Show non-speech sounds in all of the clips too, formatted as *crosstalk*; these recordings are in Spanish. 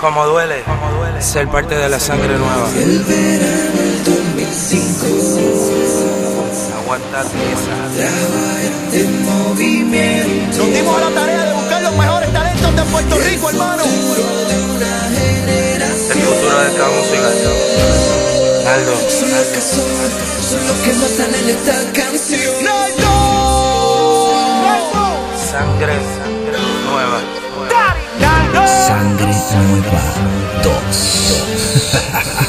Como duele, como duele ser parte de la sangre nueva. El verano del 2005. Aguanta pieza. Trabaja en movimiento. Nos dimos a la tarea de buscar los mejores talentos de Puerto Rico, hermano. El futuro de esta música. Naldo. Son los que son, son los que matan en esta canción. ¡Naldo! Sangre, sangre Nueva 2.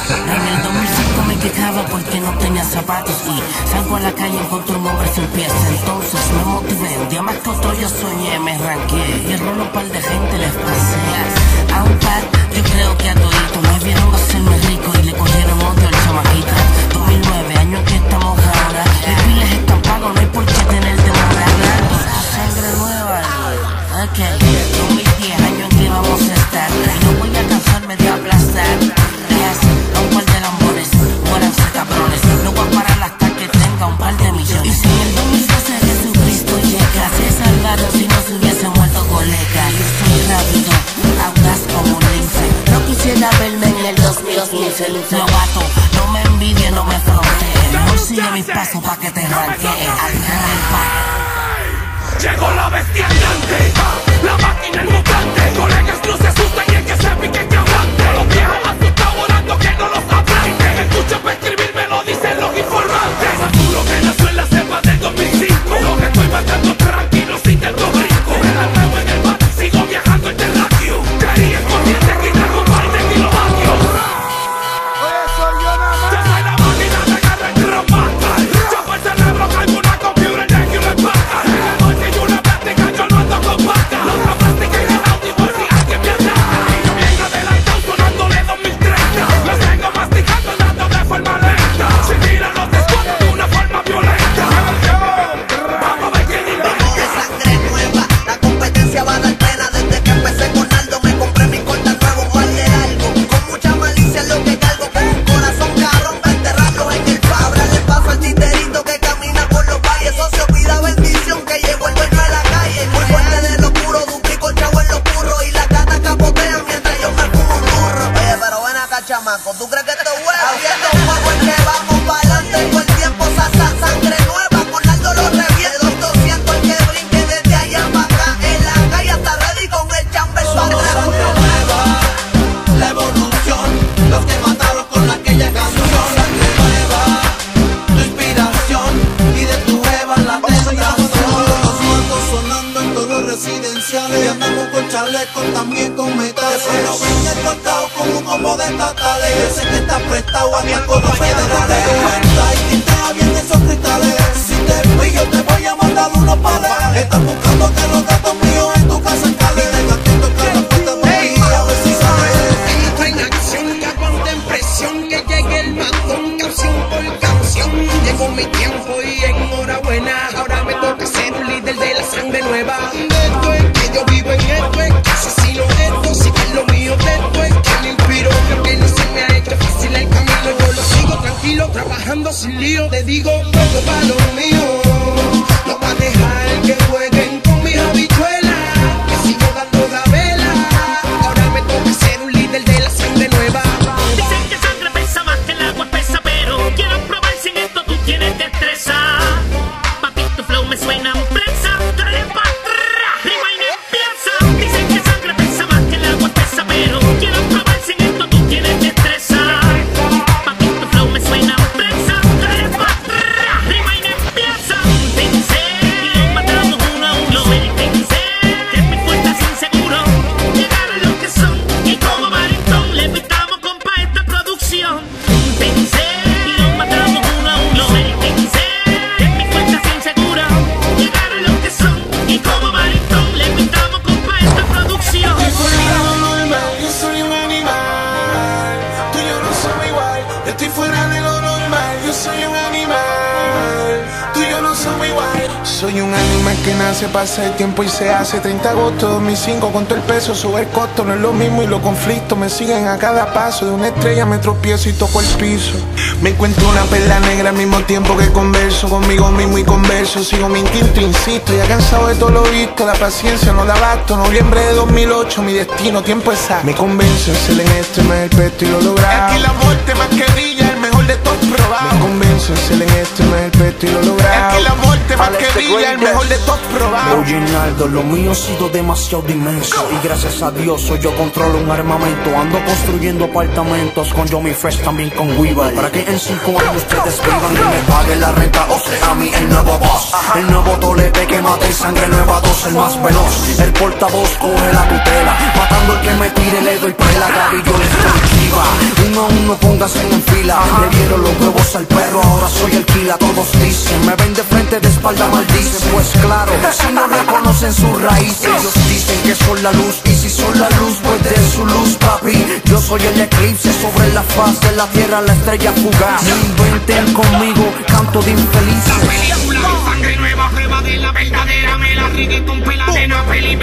En el 2005 me quejaba porque no tenía zapatos y salgo a la calle y un hombre sin pies. Entonces me motivé, un día más que otro yo soñé, me ranqué y el rolo par de gente les pasé. A un par, yo creo que a todito me vieron hacerme rico y le 2015. Novato, no me envidie, no me frontee. Mejor sigue mis pasos pa' que te ranquee. Al Llegó la bestia andante, la máquina el mutante. Colegas no se asusten y el que se pique que aguante. Los viejos asustados orando que no los aplante. Escucha para escribir me lo dicen los informantes. Duro que la cepa del 2005. Lo que estoy matando Pero venía cortado con un combo de estatales, yo sé que está prestado a mi los federales. Y quita bien esos cristales, si te pillo te voy a mandar unos pales. Están buscando que los datos míos en tu casa en Cali, tenga que la puerta por a ver si sabes. Entro en acción, aguanta en presión Que llegue el matón, canción por canción Llegó mi tiempo y enhorabuena. Ahora me toca ser un líder de la sangre nueva. De esto es que yo vivo en esto es que trabajando sin lío Te digo, todo para lo mío Estoy fuera de lo normal, yo soy un Soy un animal que nace, pasa el tiempo y se hace. 30 de agosto 2005 con todo el peso sube el costo No es lo mismo y los conflictos me siguen a cada paso. De una estrella me tropiezo y toco el piso. Me encuentro una perla negra al mismo tiempo que converso Conmigo mismo y converso. Sigo mi instinto, insisto, ya cansado de todo lo visto La paciencia no la basto Noviembre de 2008, mi destino, tiempo exacto Me convence, el en este me el peto y lo logrado Aquí la muerte más que brilla, el mejor de todos probados El en me el peto y lo logrado. Aquí la muerte más que brilla, el mejor de todos probados. Oye Naldo, lo mío ha sido demasiado inmenso. Y gracias a Dios hoy yo controlo un armamento. Ando construyendo apartamentos con Yomi Fresh también con Weaver. Para que en cinco años ustedes vivan y me paguen la renta. O sea a mí el nuevo boss. El nuevo tolepe que mata y sangre nueva dos El más veloz, el portavoz coge la tutela Matando el perro ahora soy el kila Todos dicen. Me ven de frente de espalda maldicen Pues claro, si no reconocen sus raíces Ellos dicen que son la luz. Y si son la luz pues de su luz papi. Yo soy el eclipse sobre la faz de la tierra la estrella fugaz. No inventen conmigo canto de infelices. Sangre nueva, prueba de la verdadera me la reggaeton, peladena, peli,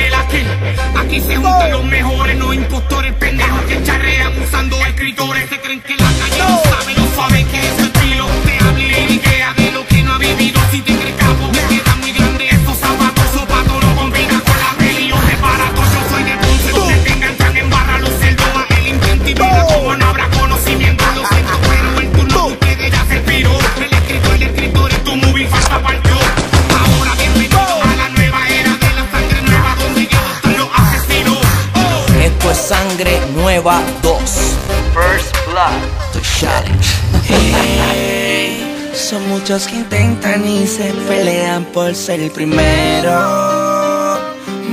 Aquí se juntan los mejores, no impostores pendejos que charrean usando escritores Se creen que la calle no sabe, no sabe que es Nueva 2. First Blood. The Challenge. Hey, son muchos que intentan y se pelean por ser el primero.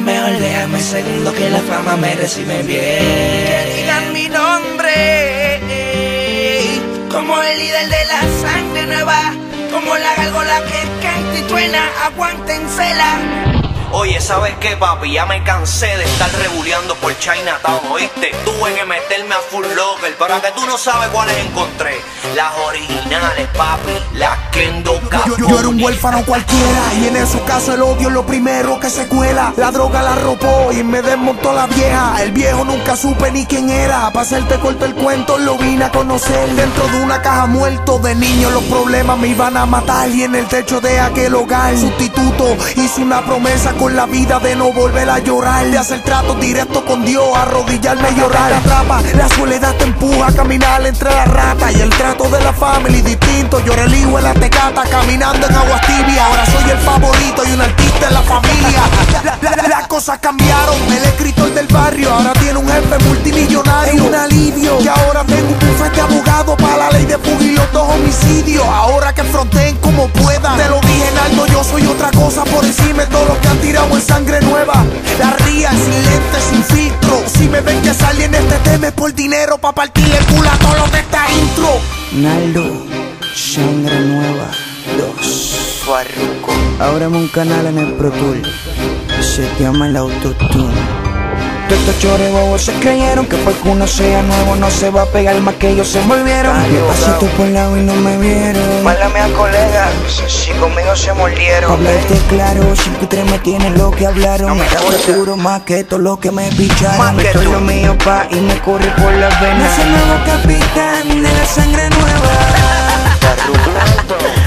Mejor déjame segundo que la fama me recibe bien. Que digan mi nombre como el líder de la sangre nueva, como la gárgola que canta y truena, aguántensela. Oye, ¿sabes qué, papi? Ya me cansé de estar rebuleando por Chinatown, ¿oíste? Tuve que meterme a Full Locker, pero que tú no sabes cuáles encontré. Las originales, papi, las Kendo Yo, yo- yo era un huérfano cualquiera y en su caso el odio es lo primero que se cuela. La droga la arropó y me desmontó la vieja. El viejo nunca supe ni quién era. Pa' hacerte corto el cuento lo vine a conocer dentro de una caja muerto de niño. Los problemas me iban a matar y en el techo de aquel hogar sustituto hice una promesa con la vida de no volver a llorar, de hacer trato directo con Dios, arrodillarme y llorar. Te atrapa, la soledad te empuja a caminar entre las ratas y el trato de la family distinto. Lloré el hijo en la tecata caminando en aguas tibias. Ahora soy el favorito y un artista en la familia. La- la- la- las cosas cambiaron. El escritor del barrio ahora tiene un jefe multimillonario. Es un alivio que ahora tengo un bufete abogado para la ley de fuga y dos homicidios. Ahora que fronteen como puedan. Te lo dije en alto, yo soy otra cosa por encima de todos los que han tirado en sangre nueva. La ría sin lentes, sin filtro. Si me ven que salí en este tema es por dinero para partirle el culo a todos los de intro. Naldo, sangre nueva, 2. Farruko. Ábreme un canal en el Pro Tool. Se llama el Autotune. Estos chores bobos se creyeron que porque uno sea nuevo no se va a pegar más que ellos se volvieron. Me pasito por lado y no me vieron. Málame a colega, si conmigo se mordieron. Hablarte claro, 5 y 3 me tienen lo que hablaron. Me seguro más que todo lo que me picharon. Esto es lo mío pa' y me corre por las venas. Nace el nuevo capitán de la sangre nueva. *laughs*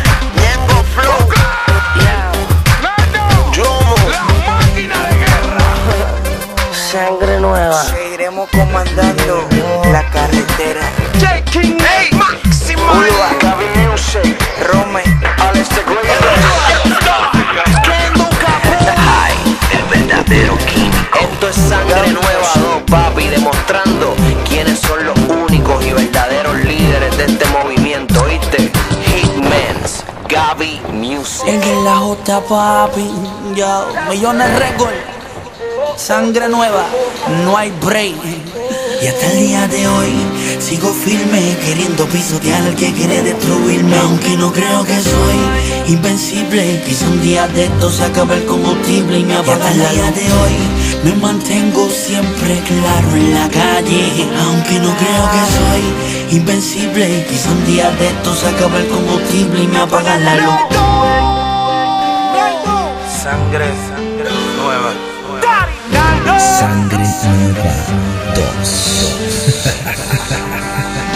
químico. Esto es sangre nueva, dos papi, demostrando quiénes son los únicos y verdaderos líderes de este movimiento, ¿viste? Hitmans, Gaby Music. El de la J, papi. Yo, millones récord. Sangre nueva, no hay break. Y hasta el día de hoy sigo firme, queriendo pisotear al que quiere destruirme. Aunque no creo que soy invencible, quizá un día de esto se acabe el combustible y me apaga el día de hoy me mantengo siempre claro en la calle. Aunque no creo que soy invencible, quizá un día de esto se acabe el combustible y me apaga la luz. Sangre, sangre nueva. Sangre Nueva 2. *laughs*